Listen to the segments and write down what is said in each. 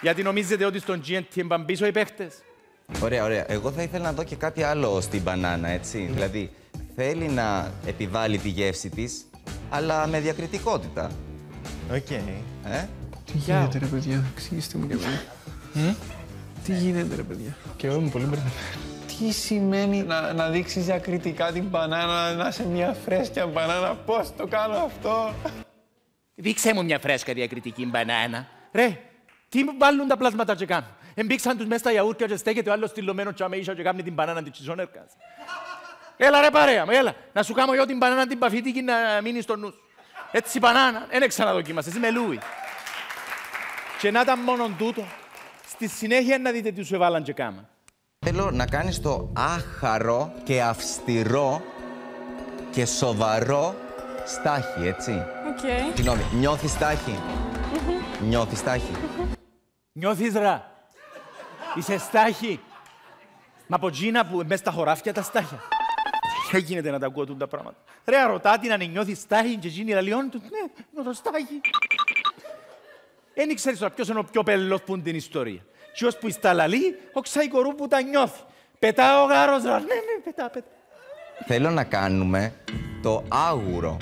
Γιατί νομίζετε ότι στον GNT πάνε πίσω οι παίχτες. Ωραία, ωραία. Εγώ θα ήθελα να δω και κάτι άλλο στην μπανάνα, έτσι. Δηλαδή, θέλει να επιβάλλει τη γεύση της, αλλά με διακριτικότητα. Οκ. Ε; Τι γίνεται ρε παιδιά, εξηγήστε μου και εμένα. Τι γίνεται ρε παιδιά. Και εγώ είμαι πολύ μπερδεμένο. Τι σημαίνει να, να δείξεις διακριτικά την μπανάνα, να είσαι μια φρέσκια μπανάνα, πώς το κάνω αυτό; Δείξε μου μια φρέσκα διακριτική μπανάνα. Ρε, τι μου βάλουν τα πλάσματα και κάνουν. Εμπήξαν τους μέσα στα γιαούρτια και στέκεται ο άλλος στυλωμένο και αμέσως και κάνει την μπανάνα της τσιζόνερκας. Έλα ρε παρέα μου, έλα. Να σου κάνω εγώ την μπανάνα την παφίτικη να μείνει στο νους σου. Έτσι μπανάνα, δεν ξαναδοκίμασες, είμαι λούι. Και να ήταν μόνο τούτο, στη συνέχεια να δείτε τι σου έβαλαν και κάμα. Θέλω να κάνεις το άχαρο και αυστηρό και σοβαρό στάχι, έτσι. Οκ. Συγγνώμη, νιώθεις στάχι. Νιώθεις στάχι. Νιώθεις ρα. Είσαι στάχη. Μα από τζίνα που μέσα στα χωράφια τα στάχια. Δεν γίνεται να τα ακούω τούτα πράγματα. Ρε, ρωτά την αν νιώθεις στάχη και εκείνη λαλιώνει τους. Ναι, με το στάχη. Δεν ξέρεις τώρα ποιος είναι ο πιο πελός που είναι την ιστορία. Ποιος που στα λαλεί, ο ξαϊκορού που τα νιώθει. Πετά ο γάρος, ρε. Ναι, ναι, πετά, πετά. Θέλω να κάνουμε το άγουρο.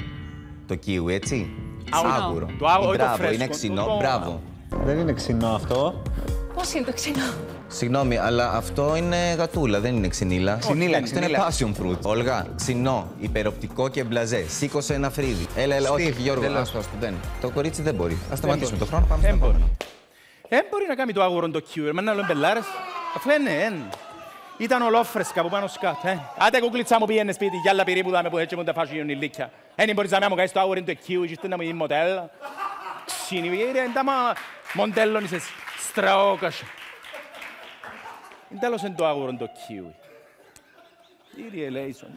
Το κίουι, έτσι; Άγουρο. Άγουρο. Το άγουρο, όχι το Μπράβο, φρέσκο, είναι το- ξινό. το- Μπράβο. Δεν είναι ξινό αυτό. Πώς είναι το ξινό; Συγγνώμη, αλλά αυτό είναι γατούλα, δεν είναι ξυνήλα. Ξυνήλα, Αυτό είναι ξυνήλα. passion fruit. Όλγα, ξινό, υπεροπτικό και μπλαζέ. Σήκωσε ένα φρύδι. Έλα, έλα, όχι, Στίβ, Γιώργο, δεν λέω. άστο, άστο, δεν. Το κορίτσι δεν μπορεί. Α σταματήσουμε το χρόνο, πάμε Δεν στο μπορεί. επόμενο. Δεν μπορεί να κάνει το άγουρο το κιούρ. Με ένα άλλο μπελάρες. Αφού είναι, εν. Ήταν ολόφρεσκα από πάνω σκάτ. Ε. Άντε κουκλίτσα μου πήγαινε σπίτι, για άλλα πυρί που δάμε που έτσι μου τα φάσει η ηλίκια. Δεν μπορείς να μου κάνεις το άγουρο το κιούρ και να μου γίνει μοντέλο. Ξύνη, είναι τα μα μοντέλο είσαι στραόκασο. Είναι τέλος είναι το άγουρο το κιούρ. Κύριε Λέισον.